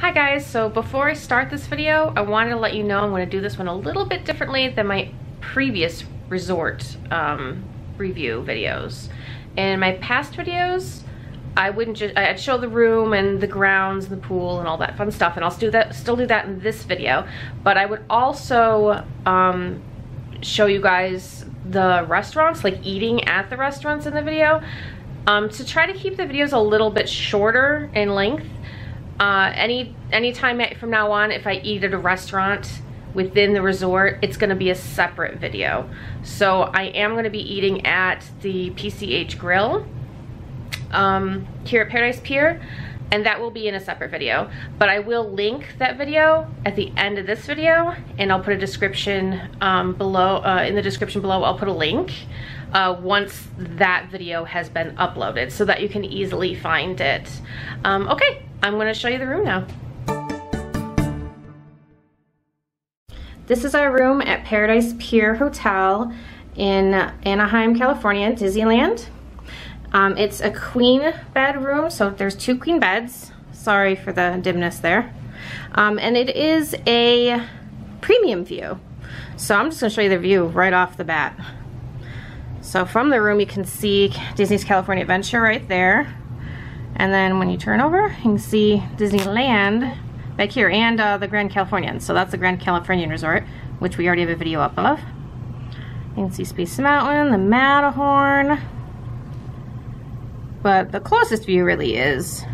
Hi guys, so before I start this video, I wanted to let you know I'm going to do this one a little bit differently than my previous resort um, review videos. In my past videos, I wouldn't just, I'd show the room and the grounds and the pool and all that fun stuff and I'll do that, still do that in this video, but I would also um, show you guys the restaurants, like eating at the restaurants in the video, um, to try to keep the videos a little bit shorter in length uh, any anytime from now on, if I eat at a restaurant within the resort, it's gonna be a separate video. So I am gonna be eating at the PCH Grill um, here at Paradise Pier and that will be in a separate video. But I will link that video at the end of this video and I'll put a description um, below, uh, in the description below, I'll put a link uh, once that video has been uploaded so that you can easily find it. Um, okay, I'm gonna show you the room now. This is our room at Paradise Pier Hotel in Anaheim, California, Disneyland. Um, it's a queen bed room, so there's two queen beds. Sorry for the dimness there. Um, and it is a premium view. So I'm just gonna show you the view right off the bat. So from the room you can see Disney's California Adventure right there. And then when you turn over, you can see Disneyland back here and uh, the Grand Californian. So that's the Grand Californian Resort, which we already have a video up of. You can see Space Mountain, the Matterhorn. But the closest view really is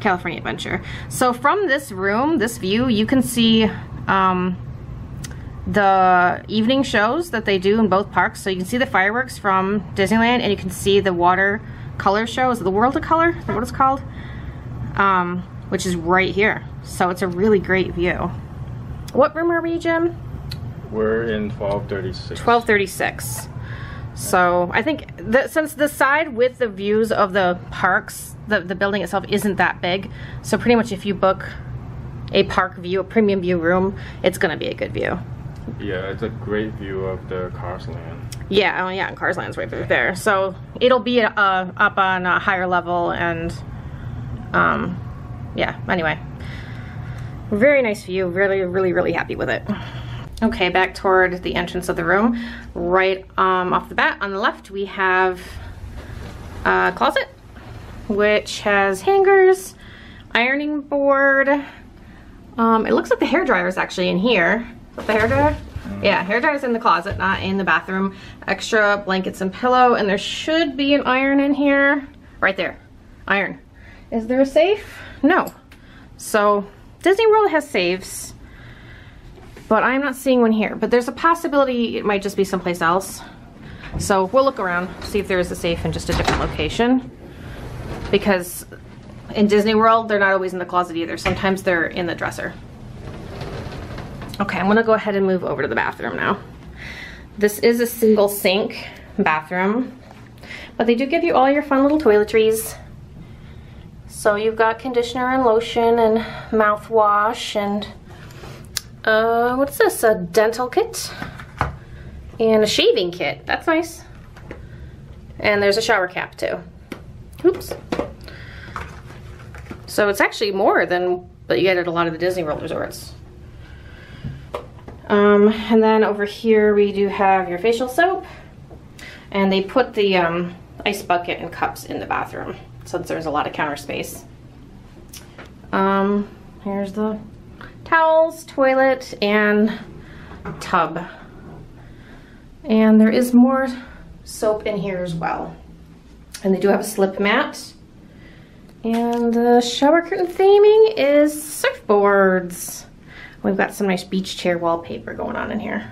California Adventure. So from this room, this view, you can see um, the evening shows that they do in both parks. So you can see the fireworks from Disneyland and you can see the water color show. Is it the World of Color? Is that what it's called? Um, which is right here. So it's a really great view. What room are we, Jim? We're in 1236. 1236. So I think that since the side with the views of the parks, the, the building itself isn't that big. So pretty much if you book a park view, a premium view room, it's gonna be a good view. Yeah, it's a great view of the Cars Land. Yeah, oh yeah, Cars Land's right through there. So it'll be uh, up on a higher level and um, yeah, anyway. Very nice view, really, really, really happy with it. Okay, back toward the entrance of the room. Right um, off the bat, on the left, we have a closet, which has hangers, ironing board. Um, it looks like the hair dryer is actually in here. The hair dryer? Mm-hmm. Yeah, hair dryer's in the closet, not in the bathroom. Extra blankets and pillow, and there should be an iron in here. Right there, iron. Is there a safe? No. So, Disney World has safes, but I'm not seeing one here. But there's a possibility it might just be someplace else. So we'll look around, see if there is a safe in just a different location. Because in Disney World, they're not always in the closet either. Sometimes they're in the dresser. Okay, I'm gonna go ahead and move over to the bathroom now. This is a single sink bathroom, but they do give you all your fun little toiletries. So you've got conditioner and lotion and mouthwash and uh, what's this? A dental kit and a shaving kit. That's nice. And there's a shower cap too. Oops. So it's actually more than what you get at a lot of the Disney World resorts. Um, and then over here we do have your facial soap. And they put the um, ice bucket and cups in the bathroom since there's a lot of counter space. Um, here's the towels, toilet, and tub. And there is more soap in here as well. And they do have a slip mat. And the shower curtain theming is surfboards. We've got some nice beach chair wallpaper going on in here.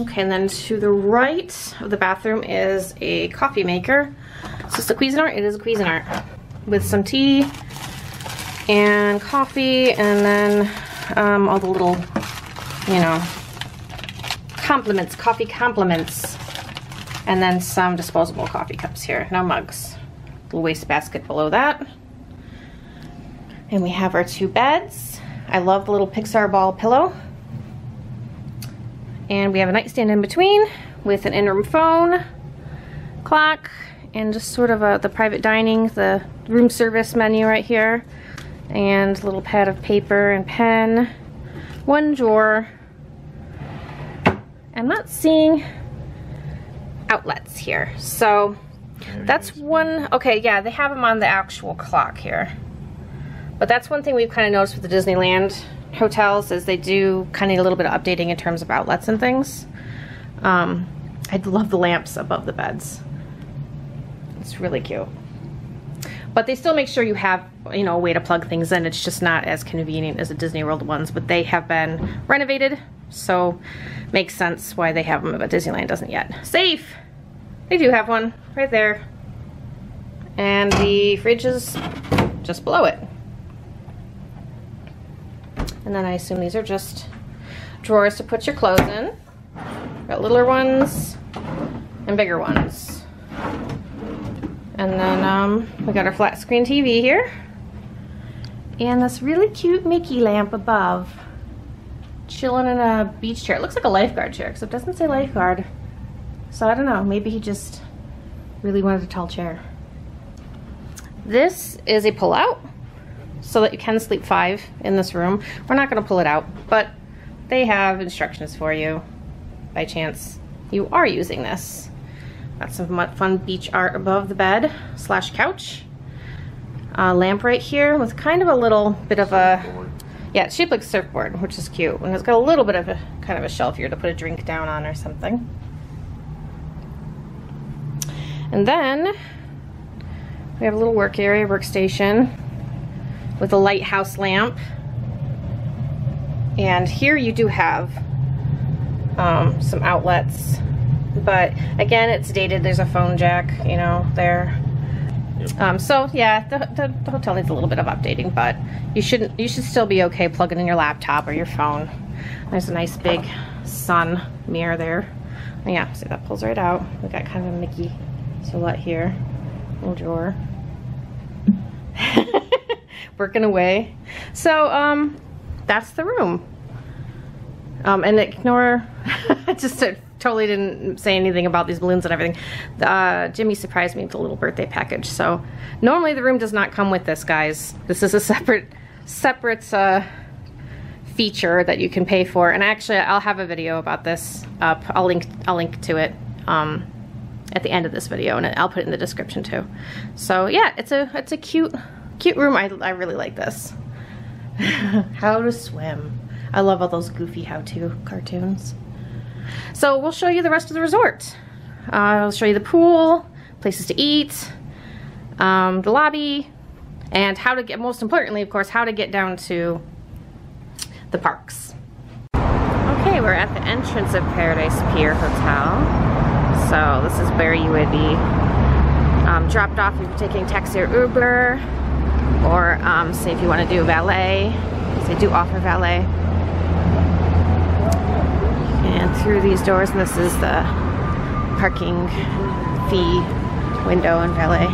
Okay, and then to the right of the bathroom is a coffee maker. So it's a Cuisinart, it is a Cuisinart with some tea and coffee and then um, all the little, you know, compliments, coffee compliments. And then some disposable coffee cups here, no mugs. Little waste basket below that. And we have our two beds. I love the little Pixar ball pillow. And we have a nightstand in between with an in-room phone, clock, and just sort of a, the private dining, the room service menu right here, and a little pad of paper and pen, one drawer. I'm not seeing outlets here, so that's one, okay, yeah, they have them on the actual clock here. But that's one thing we've kind of noticed with the Disneyland hotels is they do kind of need a little bit of updating in terms of outlets and things. Um, I love the lamps above the beds. It's really cute. But they still make sure you have, you know, a way to plug things in. It's just not as convenient as the Disney World ones, but they have been renovated, so makes sense why they have them, but Disneyland doesn't yet. Safe! They do have one right there. And the fridge is just below it. And then I assume these are just drawers to put your clothes in. Got littler ones and bigger ones. And then um, we got our flat screen TV here. And this really cute Mickey lamp above. Chilling in a beach chair. It looks like a lifeguard chair, except it doesn't say lifeguard. So I don't know, maybe he just really wanted a tall chair. This is a pull-out so that you can sleep five in this room. We're not gonna pull it out, but they have instructions for you by chance you are using this. Got some fun beach art above the bed slash couch. Lamp right here with kind of a little bit of a, yeah, it's shaped like surfboard, which is cute. And it's got a little bit of a kind of a shelf here to put a drink down on or something. And then we have a little work area, workstation with a lighthouse lamp. And here you do have um, some outlets, but again, it's dated. There's a phone jack, you know, there. Um, so yeah, the, the, the, hotel needs a little bit of updating, but you shouldn't. You should still be okay plugging in your laptop or your phone. There's a nice big sun mirror there. And yeah, see that pulls right out. We got kind of a Mickey silhouette here, little drawer. working away. So um, that's the room. Um, and ignore, just to, totally didn't say anything about these balloons and everything. Uh, Jimmy surprised me with a little birthday package. So normally the room does not come with this, guys. This is a separate, separate uh, feature that you can pay for. And actually, I'll have a video about this up. I'll link, I'll link to it. Um, at the end of this video and I'll put it in the description too. So yeah, it's a it's a cute Cute room. I, I really like this. how to swim. I love all those goofy how-to cartoons. So we'll show you the rest of the resort. Uh, I'll show you the pool, places to eat, um, the lobby, and how to get, most importantly, of course, how to get down to the parks. Okay, we're at the entrance of Paradise Pier Hotel. So this is where you would be um, dropped off if you're taking taxi or Uber or um, say if you want to do valet they do offer valet. And through these doors and this is the parking fee window and valet.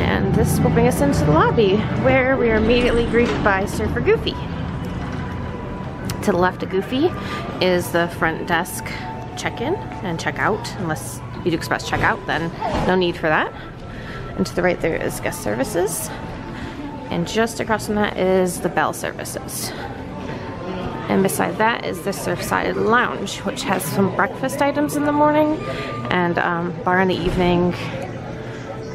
And this will bring us into the lobby where we are immediately greeted by Surfer Goofy. To the left of Goofy is the front desk check-in and check-out. Unless you do express checkout then no need for that and to the right there is guest services. And just across from that is the bell services. And beside that is the Surfside Lounge, which has some breakfast items in the morning and um, bar in the evening.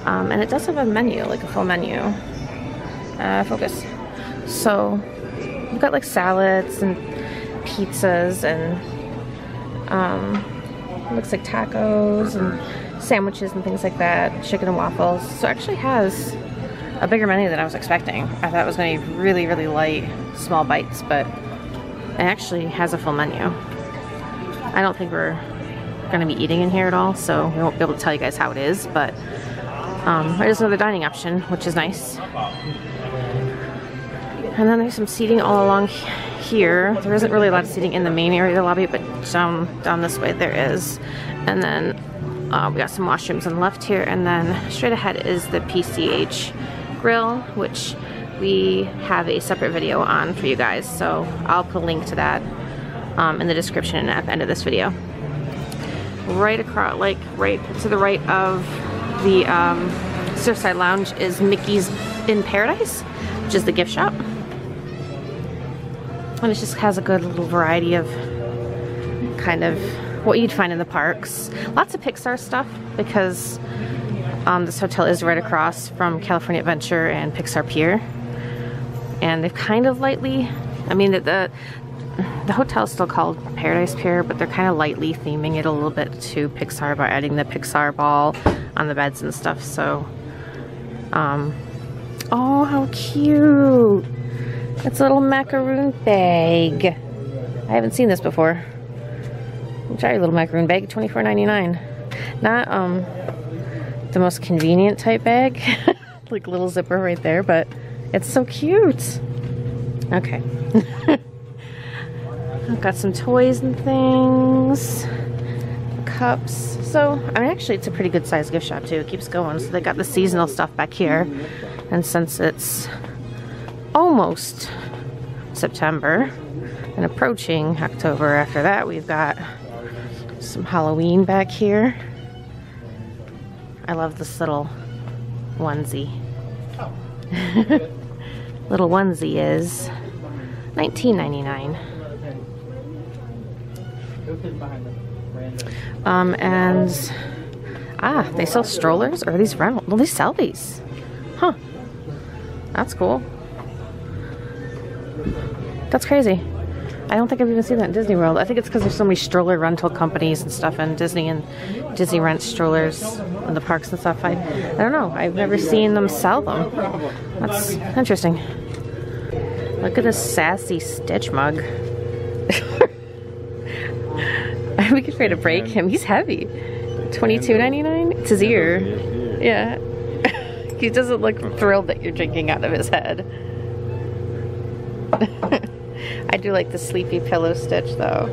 Um, and it does have a menu, like a full menu. Uh, focus. So we've got like salads and pizzas and um, looks like tacos and sandwiches and things like that, chicken and waffles. So it actually has a bigger menu than I was expecting. I thought it was going to be really, really light, small bites, but it actually has a full menu. I don't think we're going to be eating in here at all, so we won't be able to tell you guys how it is, but um, there's another dining option, which is nice. And then there's some seating all along here. There isn't really a lot of seating in the main area of the lobby, but down, down this way there is. And then uh, we got some washrooms on the left here, and then straight ahead is the PCH grill, which we have a separate video on for you guys. So I'll put a link to that um, in the description at the end of this video. Right across, like right to the right of the um, Surfside Lounge is Mickey's in Paradise, which is the gift shop. And it just has a good little variety of kind of what you'd find in the parks. Lots of Pixar stuff because um, this hotel is right across from California Adventure and Pixar Pier. And they've kind of lightly, I mean, the, the, the hotel is still called Paradise Pier, but they're kind of lightly theming it a little bit to Pixar by adding the Pixar ball on the beds and stuff. So, um, oh, how cute. It's a little macaroon bag. I haven't seen this before. A little macaroon bag, $24.99. Not um the most convenient type bag, like little zipper right there, but it's so cute. Okay. I've got some toys and things, cups. So, I mean, actually, it's a pretty good sized gift shop too. It keeps going. So they got the seasonal stuff back here, and since it's almost September and approaching October after that, we've got some Halloween back here. I love this little onesie. little onesie is $19.99. Um, and ah, they sell strollers or these rental? Well, they sell these. Huh. That's cool. That's crazy. I don't think I've even seen that in Disney World. I think it's because there's so many stroller rental companies and stuff, in Disney and Disney rents strollers in the parks and stuff. I, I don't know. I've never seen them sell them. That's interesting. Look at this sassy Stitch mug. we could try to break him. He's heavy. Twenty-two ninety-nine. It's his ear. Yeah. he doesn't look thrilled that you're drinking out of his head. I do like the sleepy pillow stitch though.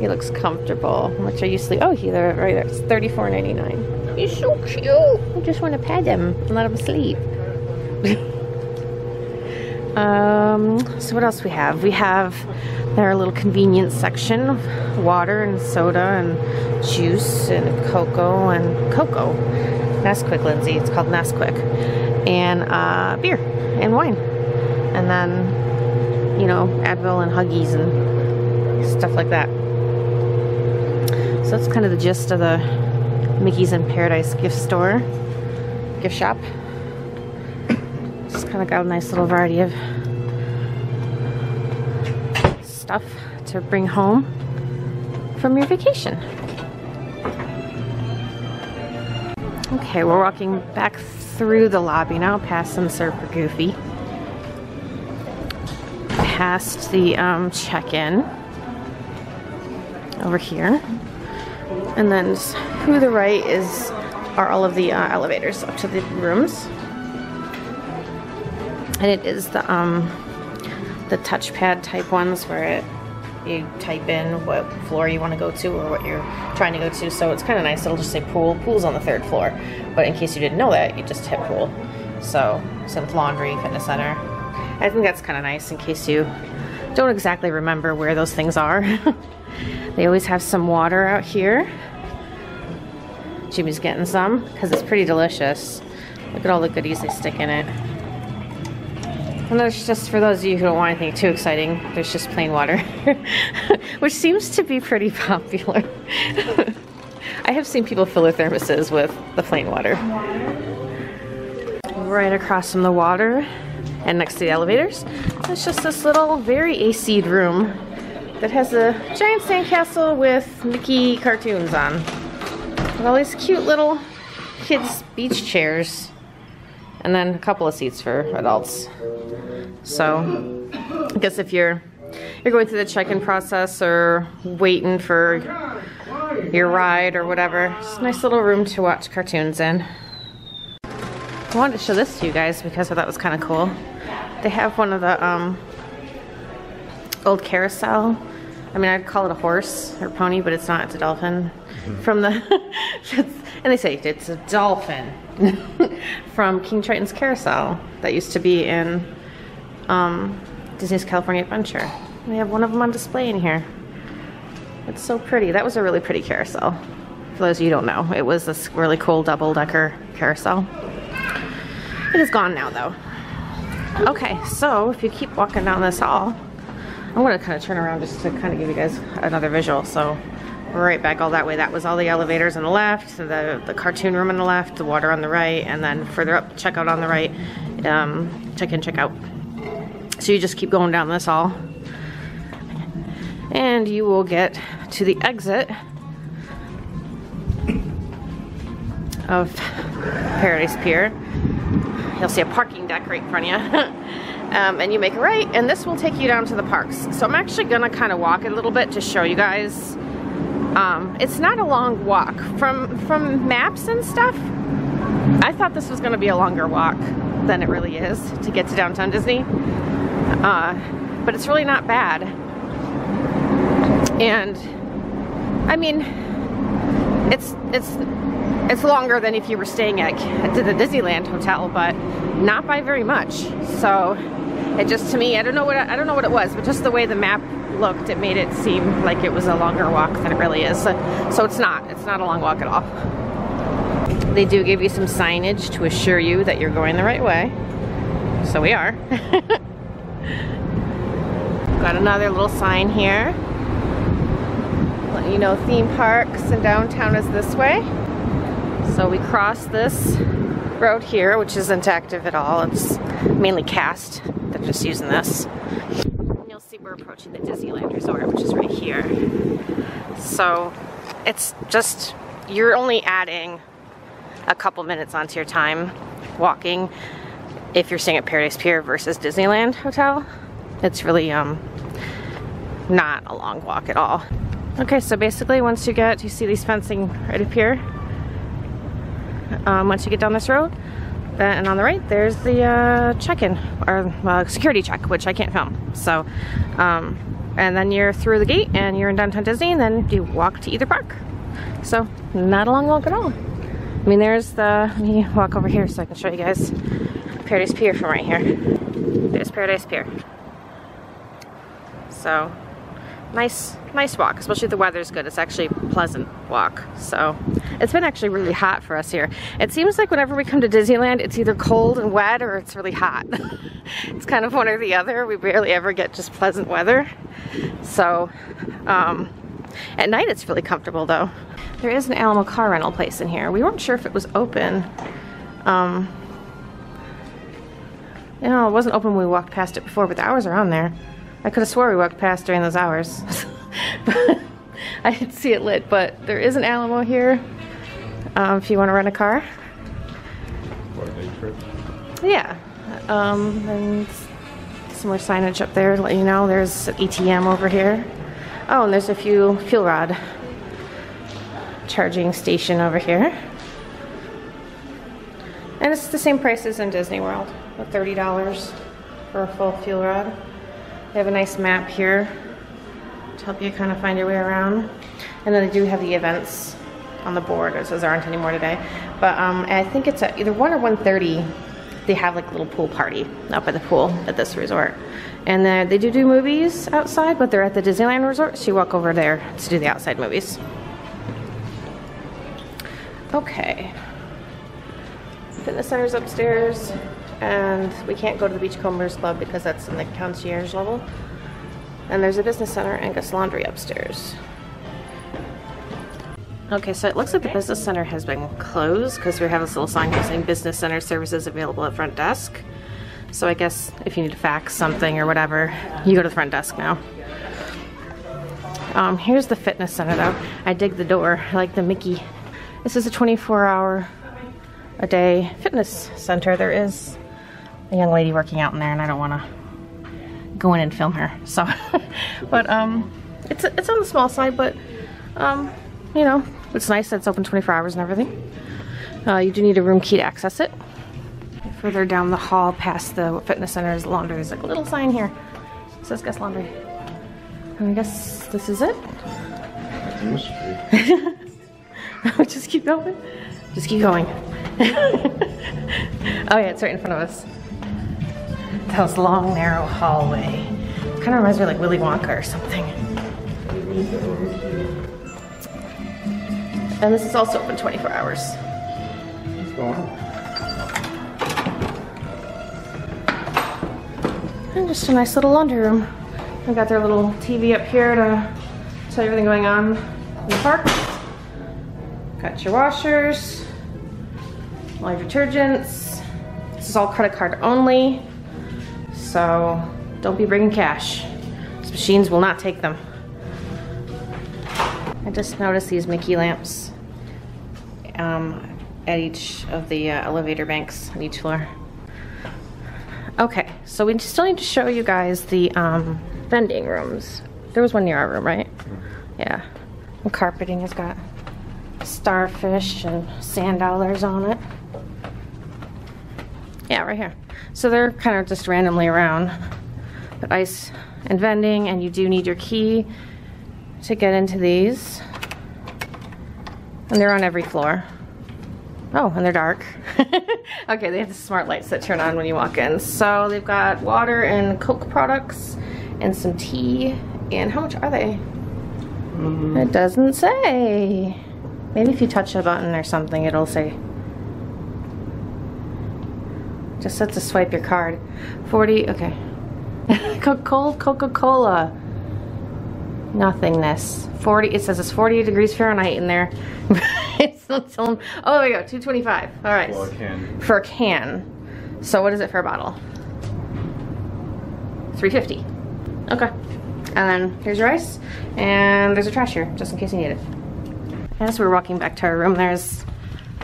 He looks comfortable. How much are you sleep? Oh, he there right there. It's thirty-four ninety-nine. He's so cute. I just want to pet him and let him sleep. um. So what else we have? We have their little convenience section water and soda and juice and cocoa and cocoa. Nesquik, Lindsay. It's called Nesquik. And uh, beer and wine. And then you know, Advil and Huggies and stuff like that. So that's kind of the gist of the Mickey's in Paradise gift store, gift shop. Just kind of got a nice little variety of stuff to bring home from your vacation. Okay, we're walking back through the lobby now, past some Surfer Goofy past the um, check-in over here. And then to the right is are all of the uh, elevators up to the rooms. And it is the um, the touchpad type ones where it you type in what floor you want to go to or what you're trying to go to. So it's kind of nice. It'll just say pool. Pool's on the third floor. But in case you didn't know that, you just hit pool. So, since laundry, fitness center, I think that's kind of nice in case you don't exactly remember where those things are. they always have some water out here. Jimmy's getting some because it's pretty delicious. Look at all the goodies they stick in it. And that's just for those of you who don't want anything too exciting, there's just plain water, which seems to be pretty popular. I have seen people fill their thermoses with the plain water. Right across from the water and next to the elevators. It's just this little, very AC room that has a giant sandcastle with Mickey cartoons on. With all these cute little kids' beach chairs. And then a couple of seats for adults. So, I guess if you're you're going through the check-in process or waiting for your ride or whatever, it's a nice little room to watch cartoons in. I wanted to show this to you guys because I thought it was kind of cool. They have one of the um, old carousel. I mean, I'd call it a horse or pony, but it's not. It's a dolphin. Mm -hmm. From the, and they say it's a dolphin from King Triton's Carousel that used to be in um, Disney's California Adventure. They have one of them on display in here. It's so pretty. That was a really pretty carousel For those of you who don't know, it was this really cool double-decker carousel. It is gone now though. Okay, so if you keep walking down this hall, I'm gonna kind of turn around just to kind of give you guys another visual. So right back all that way, that was all the elevators on the left, the, the cartoon room on the left, the water on the right, and then further up, checkout on the right, um, check in, check out. So you just keep going down this hall and you will get to the exit of Paradise Pier. You'll see a parking deck right in front of you. um, and you make a right, and this will take you down to the parks. So I'm actually gonna kind of walk a little bit to show you guys. Um, it's not a long walk. From, from maps and stuff, I thought this was gonna be a longer walk than it really is to get to downtown Disney. Uh, but it's really not bad. And I mean, it's it's it's longer than if you were staying at, at the Disneyland hotel, but not by very much. So it just to me, I don't know what I don't know what it was, but just the way the map looked, it made it seem like it was a longer walk than it really is. So, so it's not. It's not a long walk at all. They do give you some signage to assure you that you're going the right way. So we are. Got another little sign here. Letting you know theme parks and downtown is this way. So we cross this road here, which isn't active at all. It's mainly cast. They're just using this. And you'll see we're approaching the Disneyland Resort, which is right here. So it's just, you're only adding a couple minutes onto your time walking if you're staying at Paradise Pier versus Disneyland Hotel. It's really um, not a long walk at all. Okay, so basically once you get, you see these fencing right up here. Um, once you get down this road, then, and on the right, there's the uh, check-in, or uh, security check, which I can't film. So, um, and then you're through the gate and you're in downtown Disney and then you walk to either park. So, not a long walk at all. I mean, there's the, let me walk over here so I can show you guys Paradise Pier from right here. There's Paradise Pier. So nice, nice walk, especially if the weather's good. It's actually a pleasant walk. So it's been actually really hot for us here. It seems like whenever we come to Disneyland, it's either cold and wet or it's really hot. it's kind of one or the other. We barely ever get just pleasant weather. So um, at night it's really comfortable though. There is an Alamo car rental place in here. We weren't sure if it was open. Um, you know, it wasn't open when we walked past it before, but the hours are on there. I could have swore we walked past during those hours. but I didn't see it lit, but there is an Alamo here um, if you want to rent a car. For a day trip. Yeah. Um, and some more signage up there to let you know there's an ATM over here. Oh, and there's a few fuel rod charging station over here. And it's the same price as in Disney World, $30 for a full fuel rod. They have a nice map here to help you kind of find your way around. And then they do have the events on the board. It there aren't any more today. But um, I think it's at either 1 or 1.30 they have like a little pool party up at the pool at this resort. And then they do do movies outside, but they're at the Disneyland Resort, so you walk over there to do the outside movies. Okay. Fitness center's upstairs, and we can't go to the Beachcombers Club because that's in the concierge level. And there's a business center and Gus Laundry upstairs. Okay, so it looks like the business center has been closed because we have this little sign saying business center services available at front desk. So I guess if you need to fax something or whatever, you go to the front desk now. Um, here's the fitness center though. I dig the door, I like the Mickey. This is a 24 hour a day fitness center. There is a young lady working out in there and I don't want to go in and film her. So, but um, it's, it's on the small side, but um, you know, it's nice that it's open 24 hours and everything. Uh, you do need a room key to access it. Further down the hall past the fitness center is laundry. There's like a little sign here. It says guest laundry. And I guess this is it. Just keep going. Just keep going. oh yeah, it's right in front of us. That was long, narrow hallway. Kind of reminds me of like Willy Wonka or something. And this is also open 24 hours. What's going on? And just a nice little laundry room. They've got their little TV up here to tell you everything going on in the park. Got your washers, all your detergents. This is all credit card only, so don't be bringing cash. These machines will not take them. I just noticed these Mickey lamps um, at each of the uh, elevator banks on each floor. Okay, so we still need to show you guys the um, vending rooms. There was one near our room, right? Yeah. And carpeting has got starfish and sand dollars on it. Yeah, right here. So they're kind of just randomly around. But ice and vending, and you do need your key to get into these. And they're on every floor. Oh, and they're dark. okay, they have the smart lights that turn on when you walk in. So they've got water and Coke products and some tea. And how much are they? Mm. It doesn't say. Maybe if you touch a button or something, it'll say. Just set to swipe your card. 40, okay. Coca-Cola, Coca-Cola. Nothingness. 40, it says it's 48 degrees Fahrenheit in there. it's not telling, oh, there we go, 225. All right. Well, I can. For a can. So what is it for a bottle? 350. Okay. And then here's your ice, and there's a trash here, just in case you need it. As we're walking back to our room, there's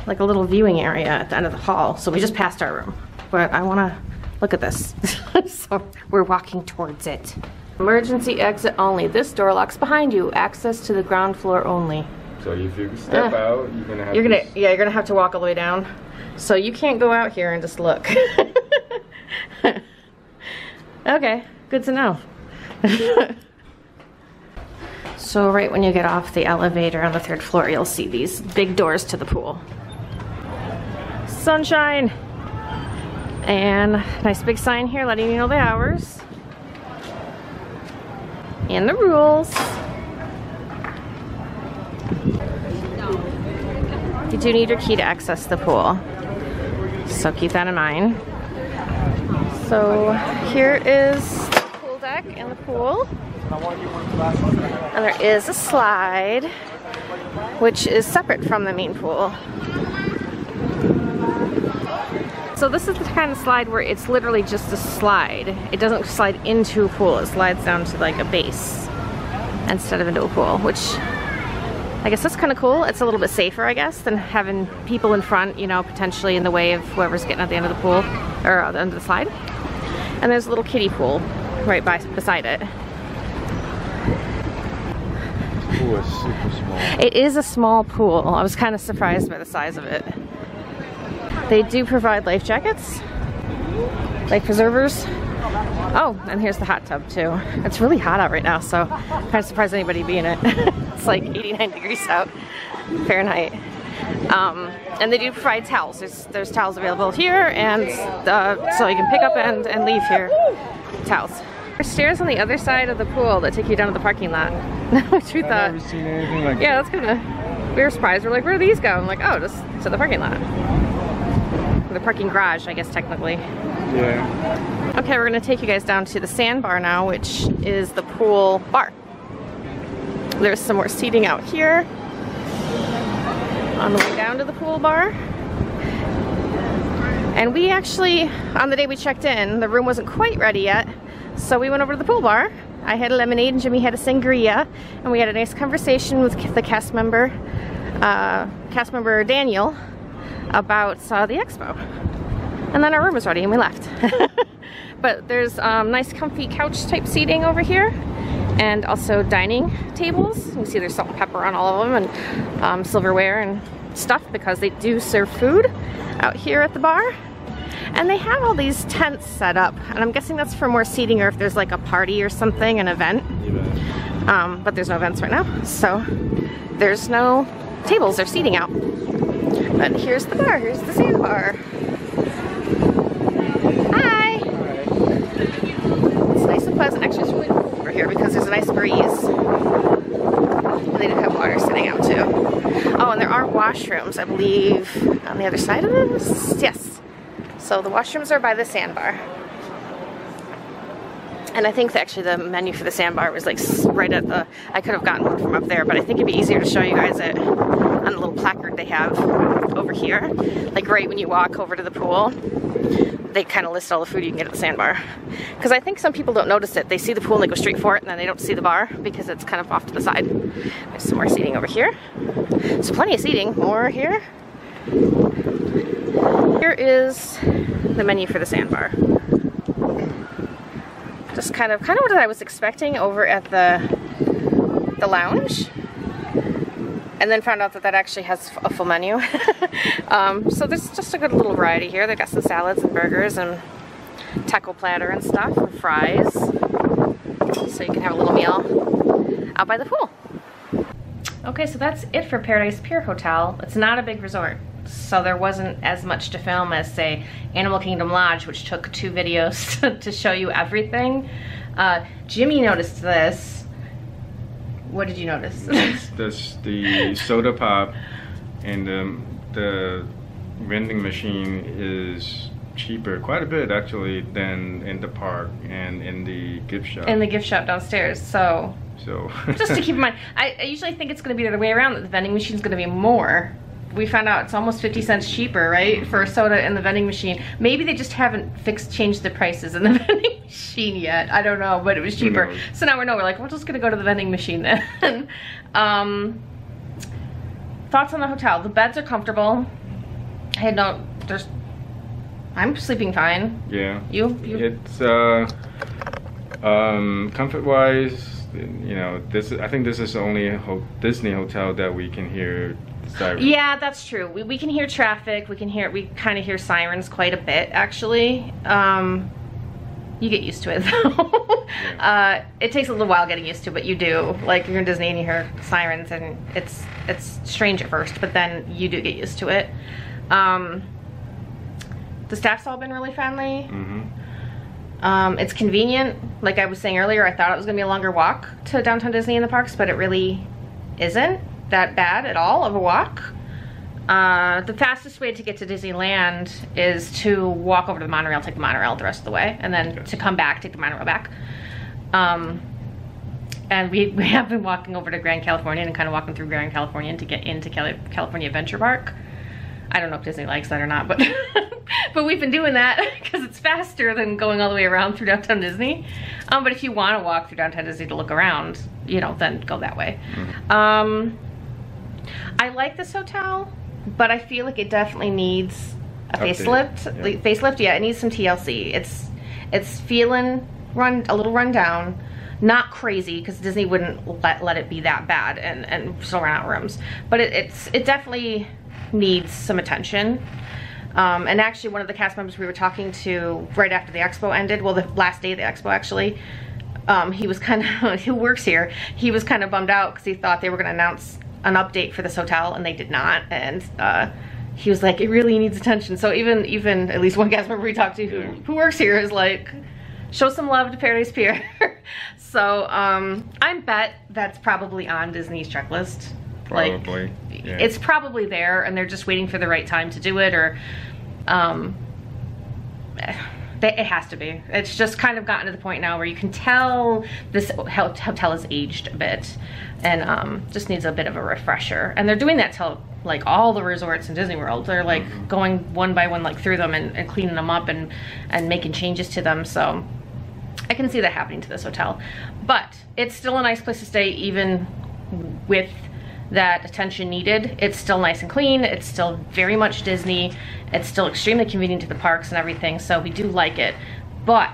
like a little viewing area at the end of the hall. So we just passed our room, but I wanna look at this. so we're walking towards it. Emergency exit only. This door locks behind you. Access to the ground floor only. So if you step Uh, out, you're gonna have You're gonna, to yeah, you're gonna have to walk all the way down. So you can't go out here and just look. okay, good to know. so right when you get off the elevator on the third floor, you'll see these big doors to the pool. Sunshine! And nice big sign here letting you know the hours. And the rules. You do need your key to access the pool. So keep that in mind. So here is the pool deck and the pool. And there is a slide, which is separate from the main pool. So this is the kind of slide where it's literally just a slide. It doesn't slide into a pool, it slides down to like a base instead of into a pool, which I guess that's kind of cool. It's a little bit safer, I guess, than having people in front, you know, potentially in the way of whoever's getting at the end of the pool, or at the end of the slide. And there's a little kiddie pool right by beside it. Pool is super small. It is a small pool. I was kind of surprised by the size of it. They do provide life jackets, life preservers. Oh, and here's the hot tub too. It's really hot out right now, so kind of surprised anybody be in it. it's like 89 degrees out Fahrenheit. Um, and they do provide towels. There's, there's towels available here, and uh, so you can pick up and, and leave here towels. There's stairs on the other side of the pool that take you down to the parking lot, which we I've thought. never seen anything like Yeah, that's kind of. We were surprised. We're like, where do these go? I'm like, oh, just to the parking lot. The parking garage, I guess, technically. Yeah. Okay, we're gonna take you guys down to the sandbar now, which is the pool bar. There's some more seating out here on the way down to the pool bar. And we actually, on the day we checked in, the room wasn't quite ready yet, so we went over to the pool bar. I had a lemonade and Jimmy had a sangria, and we had a nice conversation with the cast member, uh, cast member Daniel, about uh, the expo. And then our room was ready and we left. but there's um, nice comfy couch type seating over here and also dining tables. You can see there's salt and pepper on all of them and um, silverware and stuff because they do serve food out here at the bar. And they have all these tents set up and I'm guessing that's for more seating or if there's like a party or something, an event. Um, but there's no events right now, so there's no tables or seating out. Here's the bar, here's the sandbar. Hi! It's nice and pleasant. Actually, it's really cool over here because there's a nice breeze. And they do have water sitting out too. Oh, and there are washrooms, I believe, on the other side of this. Yes. So the washrooms are by the sandbar. And I think actually the menu for the sandbar was like right at the, I could have gotten one from up there, but I think it'd be easier to show you guys it on the little placard they have over here. Like right when you walk over to the pool, they kind of list all the food you can get at the sandbar. Because I think some people don't notice it. They see the pool and they go straight for it and then they don't see the bar because it's kind of off to the side. There's some more seating over here. So plenty of seating. More here. Here is the menu for the sandbar just kind of kind of what I was expecting over at the the lounge and then found out that that actually has a full menu. Um, so there's just a good little variety here. They got some salads and burgers and taco platter and stuff and fries. So you can have a little meal out by the pool. Okay so that's it for Paradise Pier Hotel. It's not a big resort so there wasn't as much to film as say Animal Kingdom Lodge which took two videos to show you everything. Uh, Jimmy noticed this. What did you notice? this the soda pop and the, the vending machine is cheaper quite a bit actually than in the park and in the gift shop. In the gift shop downstairs. So so just to keep in mind, I, I usually think it's going to be the other way around that the vending machine is going to be more we found out it's almost 50 cents cheaper, right, for a soda in the vending machine. Maybe they just haven't fixed, changed the prices in the vending machine yet. I don't know, but it was cheaper. So now we know, we're like, we're just gonna go to the vending machine then. um, thoughts on the hotel. The beds are comfortable. I had no, there's, I'm sleeping fine. Yeah. You? you? It's, uh, um, comfort-wise, you know, this I think this is the only ho Disney hotel that we can hear sirens. Yeah, that's true. We, we can hear traffic. We can hear, we kind of hear sirens quite a bit, actually. Um, you get used to it though. uh, it takes a little while getting used to, but you do. Like you're in Disney and you hear sirens, and it's it's strange at first, but then you do get used to it. Um, the staff's all been really friendly. Mm -hmm. um, it's convenient. Like I was saying earlier, I thought it was gonna be a longer walk to downtown Disney in the parks, but it really isn't that bad at all of a walk. Uh, the fastest way to get to Disneyland is to walk over to the monorail, take the monorail the rest of the way, and then okay. to come back, take the monorail back. Um, and we, we have been walking over to Grand Californian and kind of walking through Grand Californian to get into Cali California Adventure Park. I don't know if Disney likes that or not, but but we've been doing that because it's faster than going all the way around through downtown Disney. Um, but if you want to walk through downtown Disney to look around, you know, then go that way. Mm -hmm. um, I like this hotel, but I feel like it definitely needs a facelift. Yeah. Facelift, yeah, it needs some TLC. It's it's feeling run a little run down, not crazy because Disney wouldn't let let it be that bad and and still run out rooms. But it, it's it definitely needs some attention. Um, and actually, one of the cast members we were talking to right after the expo ended, well, the last day of the expo actually, um, he was kind of, who works here, he was kind of bummed out because he thought they were going to announce an update for this hotel and they did not. And uh, he was like, it really needs attention. So even, even at least one cast member we talked to who, who works here is like, show some love to Paradise Pier. so um, I bet that's probably on Disney's checklist. Probably. Like, yeah. It's probably there and they're just waiting for the right time to do it or, um, it has to be. It's just kind of gotten to the point now where you can tell this hotel has aged a bit and um, just needs a bit of a refresher. And they're doing that to like all the resorts in Disney World. They're like mm-hmm. going one by one like through them and, and cleaning them up and, and making changes to them. So I can see that happening to this hotel. But it's still a nice place to stay even with that attention needed. It's still nice and clean. It's still very much Disney. It's still extremely convenient to the parks and everything. So we do like it. But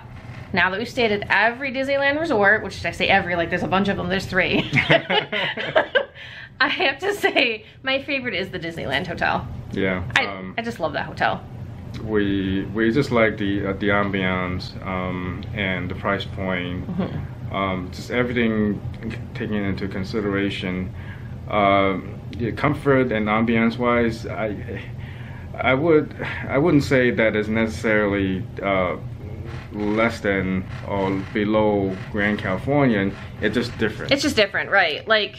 now that we've stayed at every Disneyland resort, which I say every, like there's a bunch of them, there's three. I have to say, my favorite is the Disneyland Hotel. Yeah. I, um, I just love that hotel. We we just like the uh, the ambiance um, and the price point, mm -hmm. um, just everything taken into consideration. Um, yeah, comfort and ambiance wise, I I would I wouldn't say that is necessarily uh, less than or below Grand Californian. It's just different. It's just different, right? Like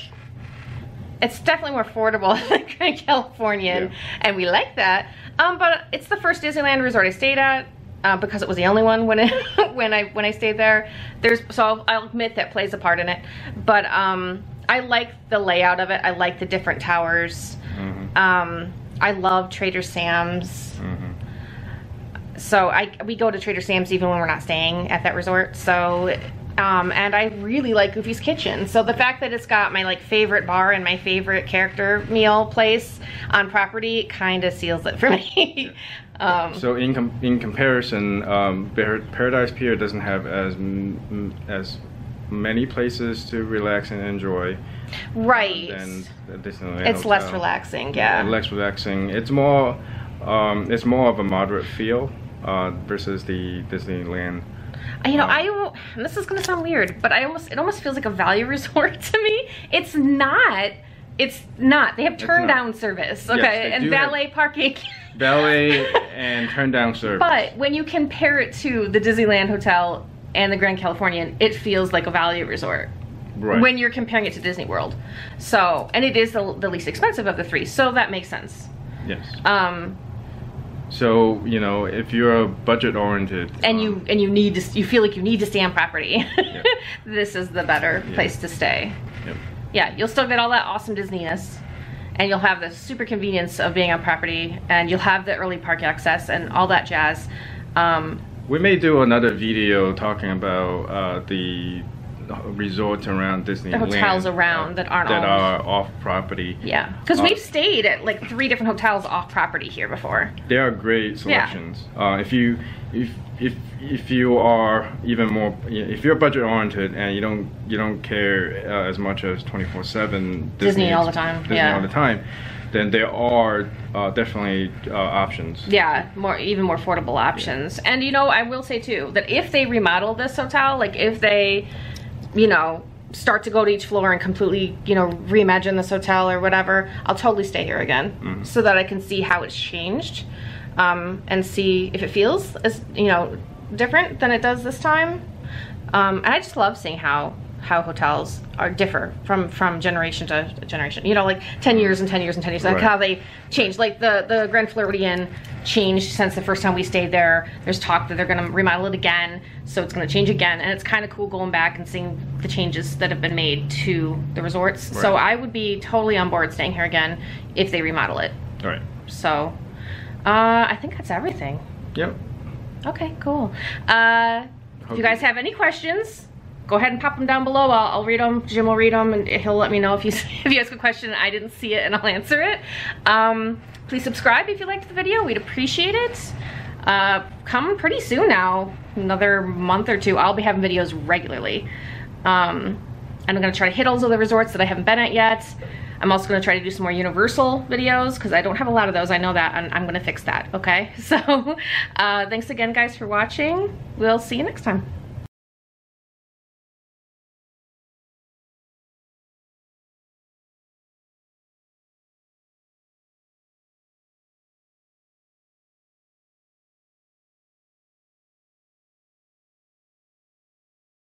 it's definitely more affordable than Grand Californian, Yeah. and we like that. Um, but it's the first Disneyland resort I stayed at. Uh, because it was the only one when it, when I when I stayed there. There's so I'll, I'll admit that plays a part in it, but um, I like the layout of it. I like the different towers. Mhm. Um, I love Trader Sam's. Mhm. So I we go to Trader Sam's even when we're not staying at that resort. So um, and I really like Goofy's Kitchen. So the fact that it's got my like favorite bar and my favorite character meal place on property kind of seals it for me. um, So in com- in comparison, um, Paradise Pier doesn't have as m- as many places to relax and enjoy right. than Disneyland. It's less relaxing, yeah. And less relaxing. It's more um, it's more of a moderate feel uh, versus the Disneyland. You know, Um, I and this is gonna sound weird, but I almost it almost feels like a value resort to me. It's not. It's not. They have turn down service, Yes, okay, they and do have- valet parking. Valet and turn down service. But when you compare it to the Disneyland Hotel and the Grand Californian, it feels like a value resort. right. When you're comparing it to Disney World, so and it is the, the least expensive of the three, so that makes sense. yes. Um, So you know, if you're a budget oriented, and you and you need to you feel like you need to stay on property. This is the better place to stay. Yep. yeah, you'll still get all that awesome Disneyness. And you'll have the super convenience of being on property, and you'll have the early park access and all that jazz. Um, We may do another video talking about uh, the resorts around Disneyland. hotels around that aren't that owned. are off property. yeah, because Uh, we've stayed at like three different hotels off property here before. They are great selections. Uh, if you if if if you are even more if you're budget oriented and you don't you don't care uh, as much as 24/7 Disney all the time, Disney yeah. all the time, then there are uh, definitely uh, options. Yeah, more even more affordable options. And you know, I will say too that if they remodel this hotel, like if they, you know, start to go to each floor and completely, you know, reimagine this hotel or whatever, I'll totally stay here again Mhm. so that I can see how it's changed um, and see if it feels as you know different than it does this time. Um, and I just love seeing how how hotels are differ from from generation to generation. You know, like ten years and ten years and ten years, like Right. how they change. Like the the Grand Floridian changed since the first time we stayed there. There's talk that they're going to remodel it again, so it's going to change again, and it's kind of cool going back and seeing the changes that have been made to the resorts. So I would be totally on board staying here again if they remodel it. All right. So uh, I think that's everything. Yep. Okay, cool. Uh, if you guys have any questions, go ahead and pop them down below. I'll, I'll read them. Jim will read them, and he'll let me know if you if you ask a question I didn't see it, and I'll answer it. Um, please subscribe if you liked the video. We'd appreciate it. Uh, coming pretty soon now, another month or two. I'll be having videos regularly. Um, and I'm gonna try to hit all those other resorts that I haven't been at yet. I'm also gonna try to do some more Universal videos because I don't have a lot of those. I know that, and I'm gonna fix that. Okay. So, uh, thanks again, guys, for watching. We'll see you next time.